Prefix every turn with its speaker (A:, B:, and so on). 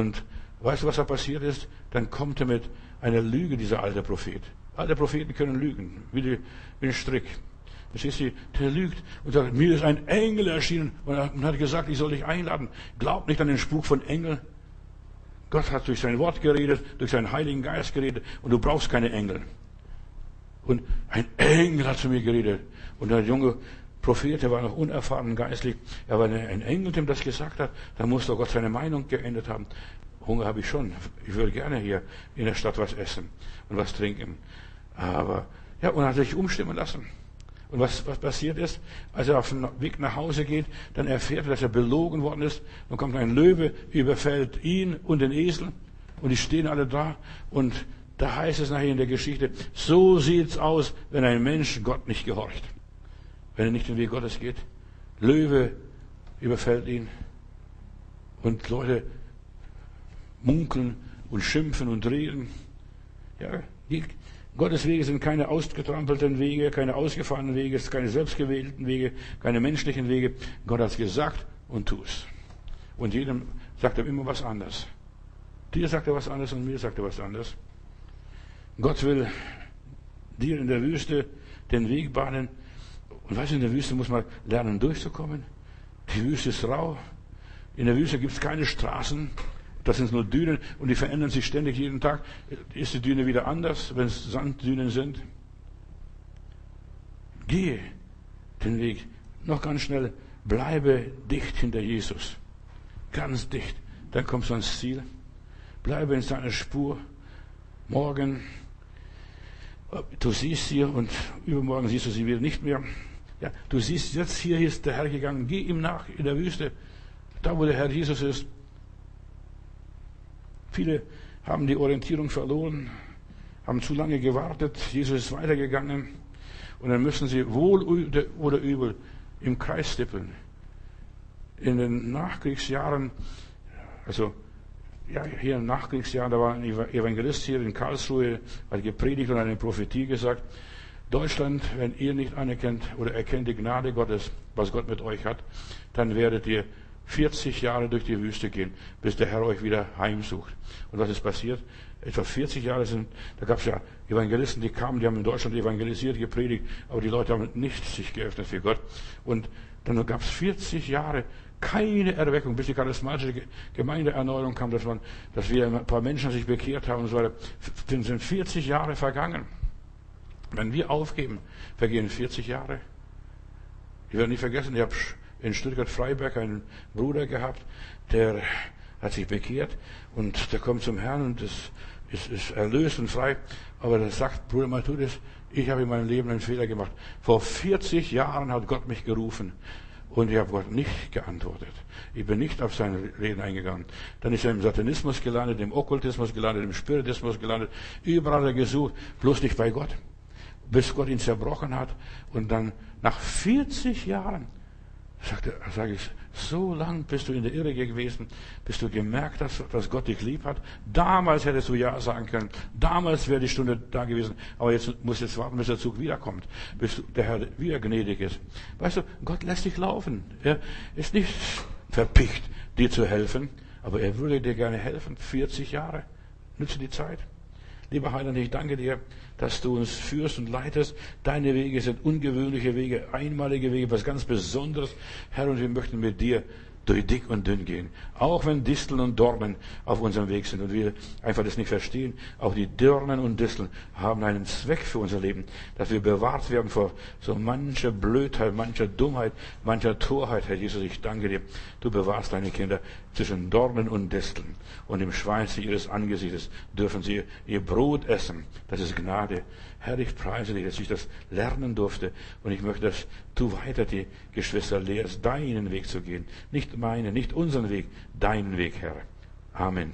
A: Und weißt du, was da passiert ist? Dann kommt er mit einer Lüge, dieser alte Prophet. Alte Propheten können lügen, wie, die, wie ein Strick. Verstehst du? Der lügt und sagt, mir ist ein Engel erschienen und hat gesagt, ich soll dich einladen. Glaub nicht an den Spruch von Engel. Gott hat durch sein Wort geredet, durch seinen Heiligen Geist geredet und du brauchst keine Engel. Und ein Engel hat zu mir geredet. Und der junge Prophet, der war noch unerfahren geistlich, er war ein Engel, dem das gesagt hat, dann muss doch Gott seine Meinung geändert haben. Hunger habe ich schon. Ich würde gerne hier in der Stadt was essen und was trinken. Aber, ja, und er hat sich umstimmen lassen. Und was, was passiert ist, als er auf dem Weg nach Hause geht, dann erfährt er, dass er belogen worden ist. Dann kommt ein Löwe, überfällt ihn und den Esel. Und die stehen alle da. Und da heißt es nachher in der Geschichte, so sieht's aus, wenn ein Mensch Gott nicht gehorcht. Wenn er nicht den Weg Gottes geht. Löwe überfällt ihn. Und Leute munkeln und schimpfen und reden. Ja, die, Gottes Wege sind keine ausgetrampelten Wege, keine ausgefahrenen Wege, keine selbstgewählten Wege, keine menschlichen Wege. Gott hat gesagt und tu's. Und jedem sagt er immer was anderes. Dir sagt er was anderes und mir sagt er was anderes. Gott will dir in der Wüste den Weg bahnen. Und weißt du, in der Wüste muss man lernen durchzukommen. Die Wüste ist rau. In der Wüste gibt es keine Straßen. Das sind nur Dünen und die verändern sich ständig jeden Tag. Ist die Düne wieder anders, wenn es Sanddünen sind? Gehe den Weg. Noch ganz schnell. Bleibe dicht hinter Jesus. Ganz dicht. Dann kommst du ans Ziel. Bleibe in seiner Spur. Morgen, du siehst sie und übermorgen siehst du sie wieder nicht mehr. Ja, du siehst jetzt hier ist der Herr gegangen. Geh ihm nach in der Wüste. Da, wo der Herr Jesus ist. Viele haben die Orientierung verloren, haben zu lange gewartet, Jesus ist weitergegangen und dann müssen sie wohl oder übel im Kreis tippeln. In den Nachkriegsjahren, also ja, hier im Nachkriegsjahr, da war ein Evangelist hier in Karlsruhe, hat gepredigt und eine Prophetie gesagt, Deutschland, wenn ihr nicht anerkennt oder erkennt die Gnade Gottes, was Gott mit euch hat, dann werdet ihr 40 Jahre durch die Wüste gehen, bis der Herr euch wieder heimsucht. Und was ist passiert? Etwa 40 Jahre sind, da gab es ja Evangelisten, die kamen, die haben in Deutschland evangelisiert, gepredigt, aber die Leute haben nicht sich geöffnet für Gott. Und dann gab es 40 Jahre keine Erweckung, bis die charismatische Gemeindeerneuerung kam, dass, man, dass wir ein paar Menschen sich bekehrt haben und so weiter. Dann sind 40 Jahre vergangen. Wenn wir aufgeben, vergehen 40 Jahre. Ich werde nicht vergessen, ich habe in Stuttgart-Freiberg einen Bruder gehabt, der hat sich bekehrt und der kommt zum Herrn und ist, ist, ist erlöst und frei. Aber der sagt, Bruder Matthäus, ich habe in meinem Leben einen Fehler gemacht. Vor 40 Jahren hat Gott mich gerufen. Und ich habe Gott nicht geantwortet. Ich bin nicht auf seine Reden eingegangen. Dann ist er im Satanismus gelandet, im Okkultismus gelandet, im Spiritismus gelandet. Überall er gesucht, bloß nicht bei Gott. Bis Gott ihn zerbrochen hat. Und dann nach 40 Jahren Sagte, sage ich, so lang bist du in der Irre gewesen, bis du gemerkt hast, dass Gott dich lieb hat. Damals hättest du Ja sagen können. Damals wäre die Stunde da gewesen. Aber jetzt musst du jetzt warten, bis der Zug wiederkommt, bis der Herr wieder gnädig ist. Weißt du, Gott lässt dich laufen. Er ist nicht verpicht, dir zu helfen, aber er würde dir gerne helfen. 40 Jahre. Nütze die Zeit. Lieber Heiland, ich danke dir, dass du uns führst und leitest. Deine Wege sind ungewöhnliche Wege, einmalige Wege, was ganz Besonderes. Herr, und wir möchten mit dir durch dick und dünn gehen. Auch wenn Disteln und Dornen auf unserem Weg sind und wir einfach das nicht verstehen. Auch die Dornen und Disteln haben einen Zweck für unser Leben, dass wir bewahrt werden vor so mancher Blödheit, mancher Dummheit, mancher Torheit. Herr Jesus, ich danke dir. Du bewahrst deine Kinder zwischen Dornen und Disteln. Und im Schweinste ihres Angesichtes dürfen sie ihr Brot essen. Das ist Gnade. Herr, ich preise dich, dass ich das lernen durfte. Und ich möchte, dass du weiter die Geschwister lehrst, deinen Weg zu gehen. Nicht meinen, nicht unseren Weg, deinen Weg, Herr. Amen.